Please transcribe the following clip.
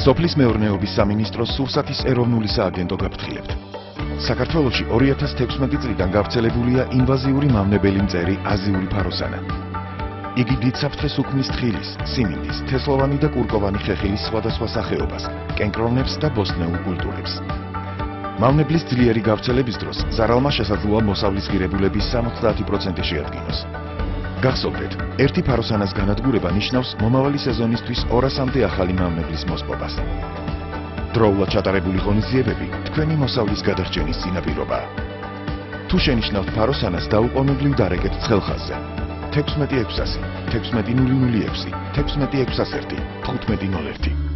სოფლის მეურნეობის სამინისტროს სურსათის ეროვნული სააგენტო გაფრთხილებთ. საქართველოში 2016 წლიდან გავრცელებულია ინვაზიური მავნებელი მწერი აზიური ფაროსანა. იგი დიდსაფრთხეს უქმნის თხილის, სიმინდის, თესლოვანი და კურკოვანი ხეხილის სხვადასხვა სახეობას, კენკრონებს და ბოსტნეულ კულტურებს. მავნებლის ძლიერი გავრცელების დროს ზარალმა შესაძლოა მოსავლის ღირებულების 70% შეადგინოს. გახსოვდეთ, ერთი ფაროსანას განადგურება ნიშნავს მომავალი სეზონისთვის 200-მდე ახალი მავნებლის მოსპობას. დროულად ჩატარებული ღონისძიებები თქვენი მოსავლის გადარჩენის წინაპირობაა. თუ შენიშნავთ ფაროსანას დაუყოვნებლივ დარეგეთ ცხელხაზზე. 16600 16006 16601 1501